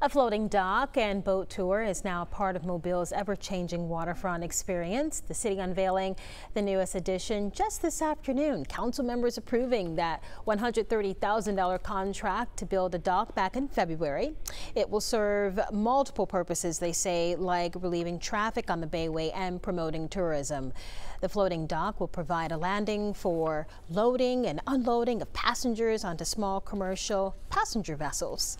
A floating dock and boat tour is now part of Mobile's ever-changing waterfront experience. The city unveiling the newest addition just this afternoon. Council members approving that $130,000 contract to build a dock back in February. It will serve multiple purposes, they say, like relieving traffic on the Bayway and promoting tourism. The floating dock will provide a landing for loading and unloading of passengers onto small commercial passenger vessels.